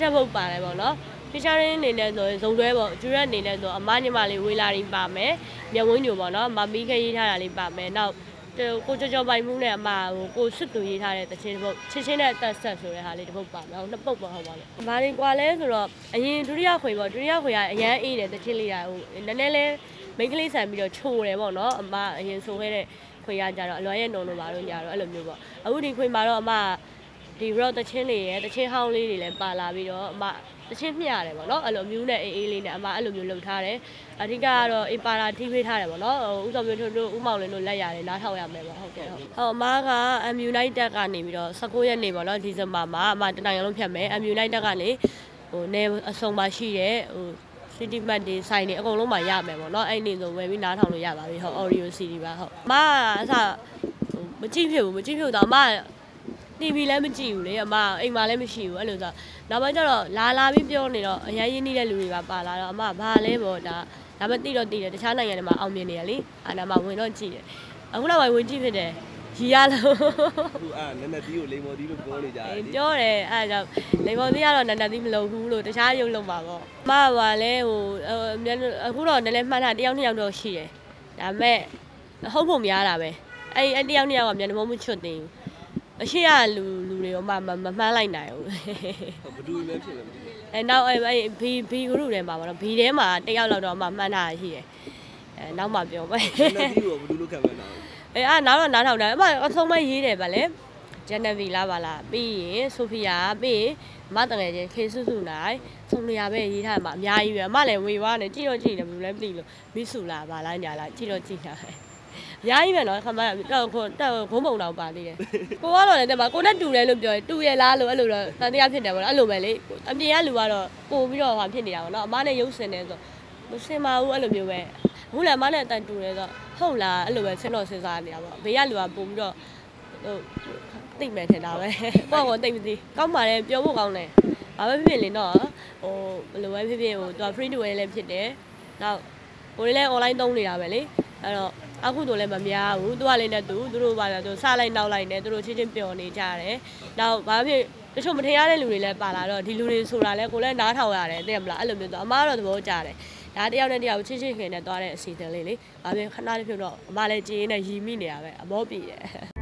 ချက်ပုတ်ပါတယ်ပေါ့နော် featuring အနေနဲ့ဆိုရင်ဇုံတွဲပေါ့ဂျူရက်အနေနဲ့ဆိုအမညီမလေးဝေလာရင်းပါမယ်မြဝင်းညိုပေါ့နော်မမီးခဲရေးထားတာလေးပါမယ်နောက်ကိုကြောကြောပိုင်မှုနဲ့အမဟိုကိုစစ်သူရေးထားတဲ့တခြင်းတစ်ပုတ်ချစ်ချင်းနဲ့အသက်ဆက်ဆိုတဲ့ဟာလေးတစ်ပုတ်ပါမယ်ဟုတ်နှစ်ပုတ်ပေါ့ဟုတ်ပါလို့အမလေးကွာလဲဆိုတော့အရင်ဒုတိယခွေပေါ့ဒုတိယခွေကအရန်အေးတယ်တခြင်းလေးတာဟိုနည်းနည်းလေးမိန်းကလေးဆန်ပြီးတော့ချိုတယ်ပေါ့နော်အမအရင်ဆိုခဲ့တဲ့ခွေရကြတော့အလွန်ရဲ့နုံလို့ပါလို့ညာတော့အဲ့လိုမျိုးပေါ့အခုဒီခွေမှာတော့အမ ဒီ rock တချင်းလေးရယ်တချင်းဟောင်းလေးတွေလည်းပါလာပြီးတော့အမတချင်းမျှရတယ်ပေါ့နော်အဲ့လိုမျိုးနဲ့အေးအေးလေးနဲ့အမအဲ့လိုမျိုးလုပ်ထားတယ်အဓိကကတော့အေးပါလာထိဖေးထားတယ်ပေါ့နော်ဟိုဥဆောင်မျိုးတို့ဥမောင်လင်းတို့လက်ရတယ်နားထောင်ရမယ်ပေါ့ဟုတ်ကဲ့ဟုတ်ဟောအမက M United ကနေပြီးတော့19ရက်နေ့ပေါ့နော်ဒီဇင်ဘာမှာအမတနိုင်ငံလုံးဖြတ်မယ် M United ကနေဟိုနေအစုံပါရှိတဲ့ဟို city map တွေဆိုင်တွေအကုန်လုံးမှာရမယ်ပေါ့နော်အဲ့ဒီဆိုဝယ်ပြီးနားထောင်လို့ရပါပြီဟုတ် audio CD ပါဟုတ်အမကအစဟိုမကြည့်ဖြစ်ဘူးမကြည့်ဖြစ်တော့အမ TV လည်းမကြည့်ဘူးလေအမအိမ်မှာလည်းမရှိဘူးအဲ့လိုဆိုနောက်ပိုင်းကျတော့လာလာပြီးပြောနေတော့အရင်ရင်းနှီးတဲ့လူတွေပါပါလာတော့အမဘာလဲပေါ့ဒါဒါမှသိတော့သိတယ်တခြားနိုင်ငံတွေမှာအောင်မြင်နေရလေအာနာမှာဝင်တော့ကြည့်တယ်အခုနောက်ပိုင်းဝင်ကြည့်ဖြစ်တယ်ရီရလို့အခုအာနက်နက်တီးကိုလိမ်မော်တီးလို့ပြောနေကြတယ်အေးလေပြောတယ်အဲ့ဒါကြောင့်လေမော်သီးကတော့နန္ဒသီးမလုပ်ဘူးလို့တခြားရုပ်လုပ်ပါပေါ့အမကလည်းဟိုအမြန်အခုတော့နည်းနည်းမှတ်ထားတယောက်နှစ်ယောက်တော့ရှိတယ်ဒါပေမဲ့ဟုတ်ဖို့များတာပဲအဲ့အဲ့တယောက်နှစ်ယောက်ကမြန်တမမချွတ်သေးဘူး အရှိရလူလူတွေရောမမမမှန်းလိုက်နိုင်ဘူးဘယ်သူမှဖြစ်လဲမသိဘူးအဲနောက်အဲအဲဘီဘီဂရုထဲမှာပေါ့နော်ဘီထဲမှာတယောက်လောက်တော့မှမှန်းထားရရှိတယ်အဲနောက်မှပြောမယ်နက်နက်တီးကိုဘယ်သူလို့ခံမှန်းတာလဲအဲအာနောက်တော့နားထောင်တယ်အမအဆုံးမရေးတယ်ဗာလေဂျန်နဗီလာပါလားပြီးရင်ဆိုဖီယာပြီးရင်မတငယ်ချင်းခေဆုစုနိုင်ဆုံးလျာပဲရေးထားမှာအများကြီးပဲအမလည်းဝေသွားတယ်ကြည့်တော့ကြည့်တယ်ဘယ်လိုလဲမသိလို့မိစုလာပါလားညာလားကြည့်တော့ကြည့်တာ ပဲအများကြီးပဲနော်ခမတော့ခွန်တော့ဂုံးပုံတော်ပါသေးတယ်ကိုကတော့လည်းတဲ့မှာကိုနဲ့တူတယ်လို့ပြောရင်တူရလားလို့အဲ့လိုတော့တန်တရားဖြစ်တယ်ပေါ့နော်အဲ့လိုပဲလေအပြင်ကလူကတော့ပို့ပြီးတော့ဟာဖြစ်နေတာပေါ့နော်အမနဲ့ရုပ်စင်နေဆိုမစင်ပါဘူးအဲ့လိုမျိုးပဲအခုလည်းအမနဲ့အတန်တူတယ်ဆိုဟုတ်လားအဲ့လိုပဲဆင်းတော့စဉ်းစားနေတာပေါ့ဘေးကလူကပုံပြီးတော့ဟိုတိတ်မယ်ထင်တာပဲပေါ့ကောတိတ်မသိကောင်းပါလေပြောဖို့ကောင်းတယ်ဘာပဲဖြစ်ဖြစ်လေတော့ဟိုဘယ်လိုပဲဖြစ်ဖြစ်ဟိုသူက free to wear လည်းဖြစ်တယ်နောက်ဟိုလည်း online သုံးနေတာပဲလေ အဲ့တော့အခုတို့လည်းမများဘူးသူကလည်းနဲ့သူသူတို့ပါတော့သူစလိုက်နောက်လိုက်နေသူတို့ချင်းချင်းပျော်နေကြတယ်နောက်ဘာဖြစ်တချို့မထင်ရတဲ့လူတွေလည်းပါလာတော့ဒီလူတွေဆိုတာလဲကိုလည်းနားထောင်ရတယ်သိရမလားအဲ့လိုမျိုးတော့အမားတော့သဘောကျတယ်ဒါတယောက်နဲ့တယောက်ချင်းချင်းခင်နဲ့သွားတဲ့အစီအစဉ်လေးလေဘာဖြစ်ခဏလေးဖြစ်တော့အမလည်းကြည်ရင်နဲ့ရီမိနေရပဲအမောပြေတယ်